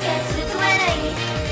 け救れない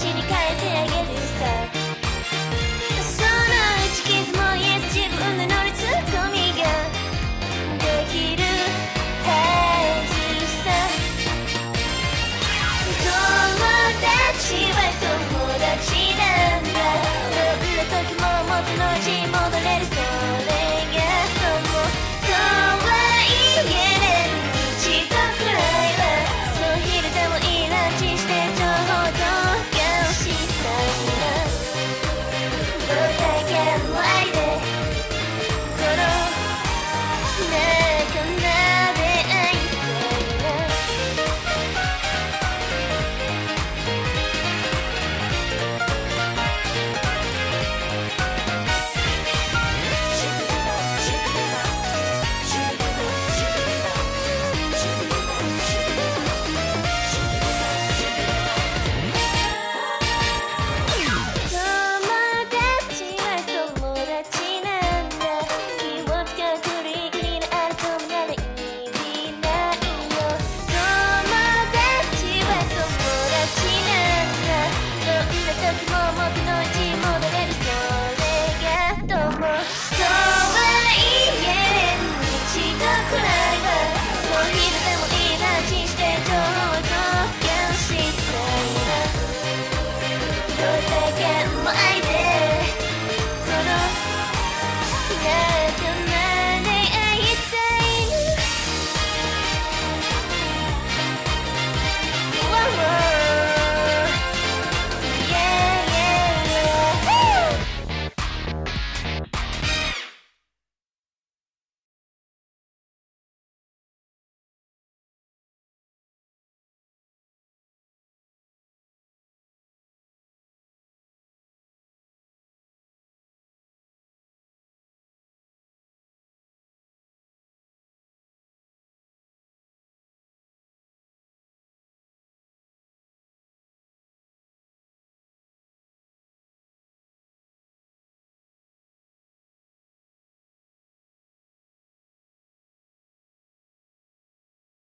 私に変えてあげる